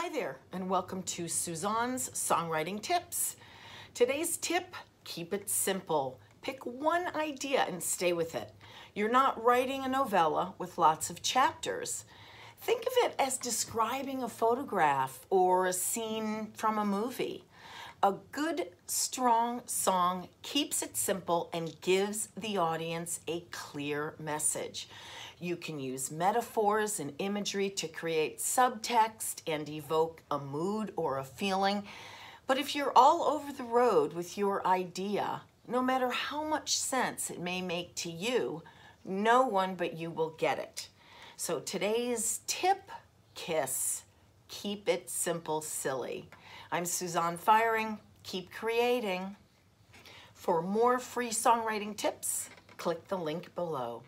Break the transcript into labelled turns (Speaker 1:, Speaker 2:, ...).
Speaker 1: Hi there, and welcome to Suzahn's Songwriting Tips. Today's tip, keep it simple. Pick one idea and stay with it. You're not writing a novella with lots of chapters. Think of it as describing a photograph or a scene from a movie. A good, strong song keeps it simple and gives the audience a clear message. You can use metaphors and imagery to create subtext and evoke a mood or a feeling. But if you're all over the road with your idea, no matter how much sense it may make to you, no one but you will get it. So today's tip, KISS. Keep it simple, silly. I'm Suzahn Fiering. Keep creating. For more free songwriting tips, click the link below.